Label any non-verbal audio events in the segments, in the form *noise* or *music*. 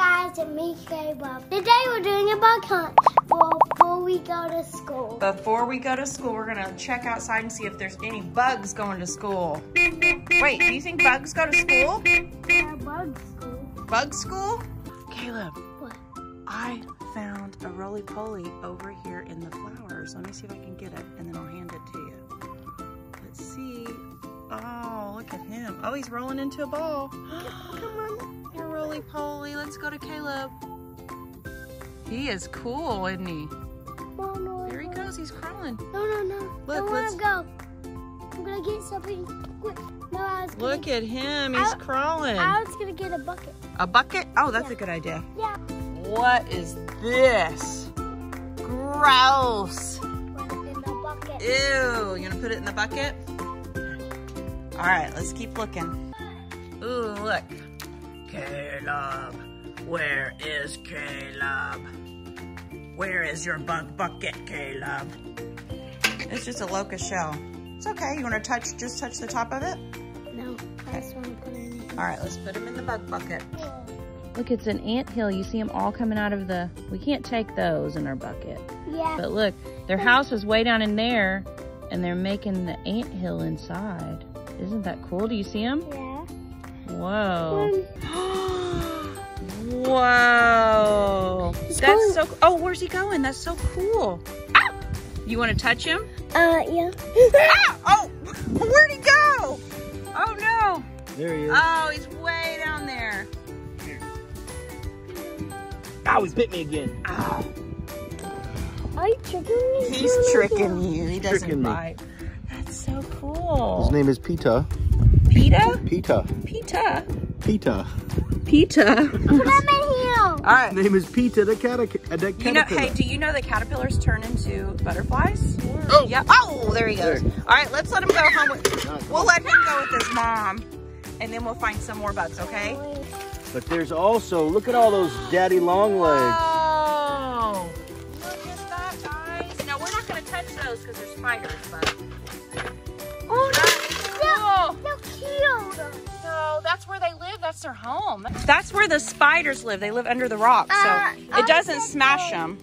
guys, it's me, Caleb. Today we're doing a bug hunt before we go to school. Before we go to school, we're gonna check outside and see if there's any bugs going to school. Wait, do you think bugs go to school? Yeah, bug school. Bug school? Caleb, What? I found a roly-poly over here in the flowers. Let me see if I can get it, and then I'll hand it to you. Let's see. Oh, look at him. Oh, he's rolling into a ball. *gasps* Come on. Your roly-poly. Let's go to Caleb. He is cool, isn't he? On, no, There he goes. He's crawling. No, no, no. Look, I let's- go. I'm to get something quick. No, I was Look gonna, at him. He's I- crawling. I was going to get a bucket. A bucket? Oh, that's Yeah. a good idea. Yeah. What is this? Gross. Put it in the bucket. Ew. You gonna put it in the bucket? All right, let's keep looking. Ooh, look. Caleb. Where is Caleb? Where is your bug bucket, Caleb? It's just a locust shell. It's okay. You wanna touch, just touch the top of it? No, I just want to put it in. All right, let's put him in the bug bucket. Look, it's an ant hill. You see them all coming out of the. We can't take those in our bucket. Yeah. But look, their house was way down in there, and they're making the ant hill inside. Isn't that cool? Do you see them? Yeah. Whoa. *gasps* Whoa. He's That's going- so, oh, where's he going? That's so cool. Ah! You want to touch him? uh, yeah. Ah! Oh, *laughs* where'd he go? Oh no. There he is. Oh, he's way down there. Ow, he bit me again. Ow. Are you tricking me? He's tricking you. He doesn't tricking me. bite. That's so cool. His name is Pita. Pita? Pita. Pita? Pita. Pita. Put him in here. All right. His name is Pita the, cata- uh, the You know, caterpillar. hey, do you know that caterpillars turn into butterflies? Oh. Yeah. Oh, there he goes. There. All right, let's let him go home. With, Nice. we'll let him go with his mom, and then we'll find some more bugs, okay? But there's also, look at all those daddy long legs. Oh, look at that, guys. Now, we're not going to touch those because they're spiders, but that is cool. cute. So that's where they live. That's their home. That's where the spiders live. They live under the rock, so Uh, it doesn't smash said them.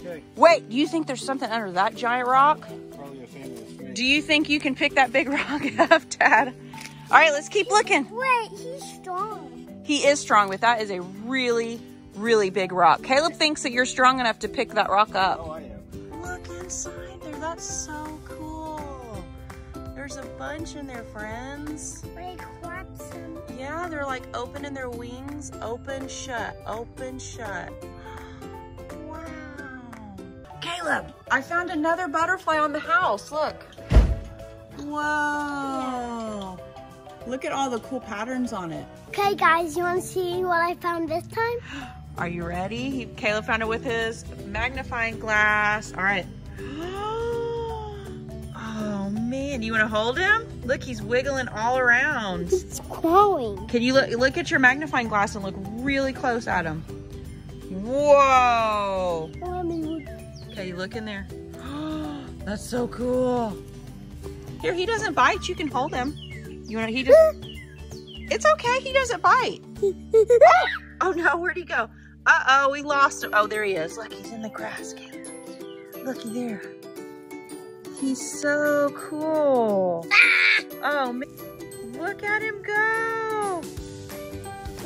Okay. Wait, do you think there's something under that giant rock? Probably a family of snakes. Do you think you can pick that big *laughs* rock up, Dad? All right, let's keep looking. Wait, he's strong. He is strong, but that is a really, really big rock. Caleb thinks that you're strong enough to pick that rock up. Oh. I am. Look inside there. That's so cool. There's a bunch in there, friends. What's him? Yeah, they're like opening their wings. Open, shut, open, shut. Wow. Caleb, I found another butterfly on the house. Look. Whoa. Look at all the cool patterns on it. Okay, guys, you want to see what I found this time? Are you ready? He, Caleb found it with his magnifying glass. All right. *gasps* *gasps* *gasps* Man, you want to hold him? Look, he's wiggling all around. It's crawling. Can you look look at your magnifying glass and look really close at him? Whoa! Let me look. Okay, look in there. *gasps* That's so cool. Here, he doesn't bite. You can hold him. You want to? He just. *laughs* It's okay. He doesn't bite. *laughs* Oh no, where'd he go? Uh oh, we lost him. Oh, there he is. Look, he's in the grass. Looky there. He's so cool. Ah! Oh man, look at him go.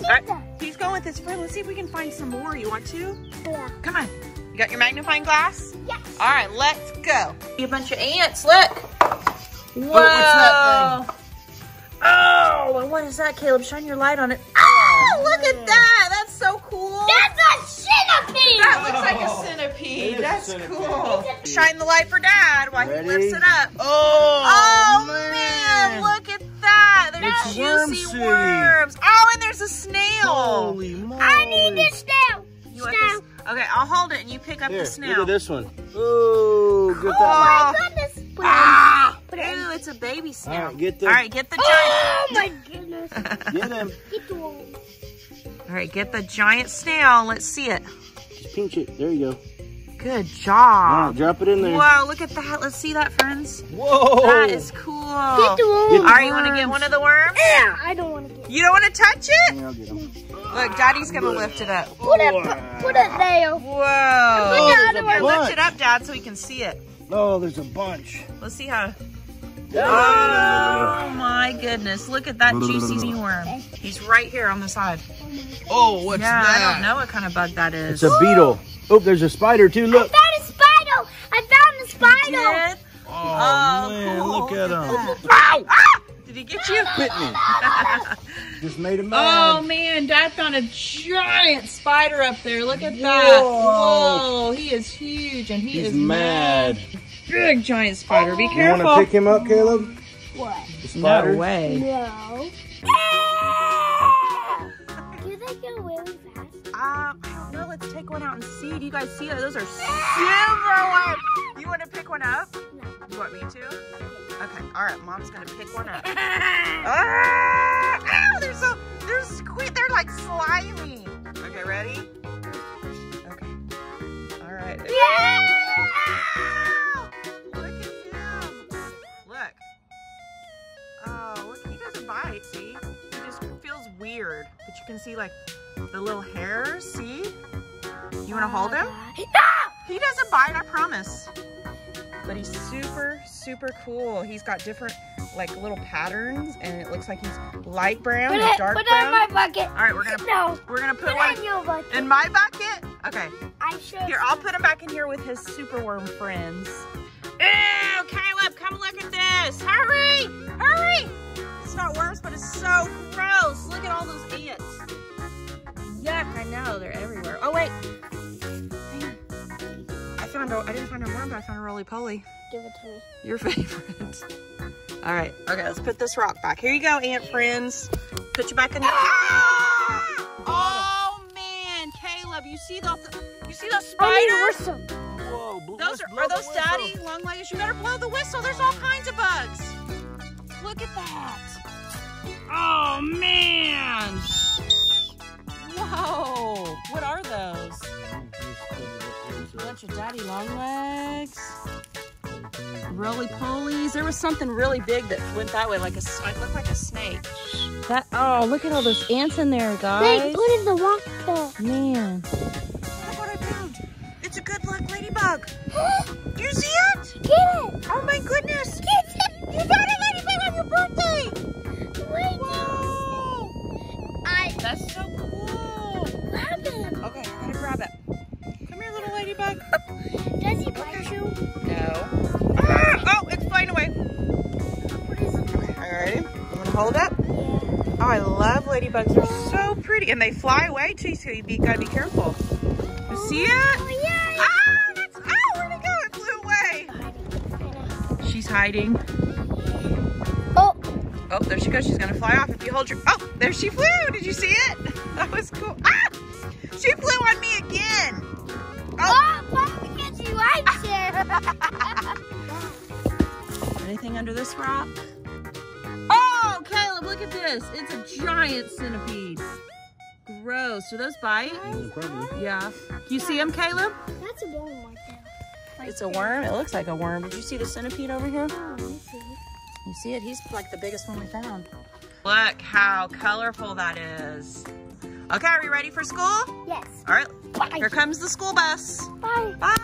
All right, he's going with his friend. Let's see if we can find some more. You want to? Yeah. Come on. You got your magnifying glass? Yes. All right, let's go. A bunch of ants. Look. Whoa. what's that Oh, and what is that, Caleb? Shine your light on it. Oh, look at that. That's so cool. That's a centipede. That looks like a centipede. It is a That's centipede. cool. Shine the light for Dad while Ready? he lifts it up. Oh, Oh, man. look at that. There's It's juicy city. worms. Oh, and there's a snail. Holy moly. I need this snail. You want this? Okay, I'll hold it and you pick up Here, the snail. look at this one. Oh, get Oh that my goodness. Put it. Ah! It in. Ooh, it's a baby snail. All right, get the- All right, get the giant. Oh *laughs* my goodness. Get him. Get the one. All right, get the giant snail. Let's see it. Just pinch it. There you go. Good job. right, drop it in there. Whoa, look at that. Let's see that, friends. Whoa. That is cool. Get the All. Get the right, you want to get one of the worms? Yeah, I don't want to get You don't want to touch it? Yeah, I'll get him. Look, Daddy's gonna lift it up. Put it, put it there. Whoa. Put it there's under a my- Lift it up, Dad, so we can see it. Oh, there's a bunch. Let's see how. Oh my goodness! Look at that juicy worm. He's right here on the side. Oh, what's yeah, I don't know what kind of bug that is. It's a beetle. Oh, there's a spider too. Look. I found a spider. I found a spider. Did? Oh, Oh, man, cool. look at him. Ow! Ah! Did he get you? Bit me. *laughs* Just made him Oh man, Dad found a giant spider up there. Look at that. Whoa. Whoa, he is huge and he He's is mad. Big giant spider. Be careful. You want to pick him up, Caleb? What? The no spider? way. No. Know. One out and see. Do you guys see it? Those are super wide. You want to pick one up? No. You want me to? Okay. All right. Mom's gonna pick one up. *laughs* ah! Ow! They're so they're squid. They're like slimy. Okay. Ready? Okay. All right. Ow! Look at him. Look. Oh, look. He doesn't bite. See? He just feels weird. But you can see like the little hairs. See? You want to hold him? He doesn't bite, I promise. But he's super, super cool. He's got different, like, little patterns, and it looks like he's light brown Put and it, dark put it in my bucket. All right, we're gonna No. we're gonna put Put one in your bucket. in my bucket. Okay, I should. here I'll put him back in here with his super worm friends. Ew, didn't find a worm, but I found a roly poly. Give it to me. Your *laughs* favorite. All right. Okay, let's put this rock back. Here you go, ant friends. Put you back in the. Ah! Oh man, Caleb, you see those? You see those I spiders? Whoa, Those let's are, are those daddy long legs? You better blow the whistle. There's all kinds of bugs. Look at that. Oh man. A of daddy long legs. Roly polies. There was something really big that went that way, like a. s- It looked like a snake. That oh, look at all those ants in there, They guys. put in the rock there. Man. Look what I found. It's a good luck ladybug. Do *gasps* you see it? Get it. Oh my goodness. Get it. You got a ladybug on your birthday. Wait. Whoa. I That's so cool. Ladybugs. They're so pretty. And they fly away too, so you be, gotta be careful. You see it? Oh yeah. Ah, that's, ah, where'd it go? It flew away. She's hiding. Oh, Oh, there she goes. She's gonna fly off if you hold your, oh, there she flew. Did you see it? *laughs* That was cool. Ah, she flew on me again. oh, Mom, because you likes it. *laughs* Anything under this rock? Caleb, look at this. It's a giant centipede. Gross. Do those bite? Yeah, probably. Yeah. You see them, Caleb? That's a worm right there. Right It's a worm. It looks like a worm. Did you see the centipede over here? Oh, see. You see it? He's like the biggest one we found. Look how colorful that is. Okay, are we ready for school? Yes. All right, Bye. here comes the school bus. Bye. Bye.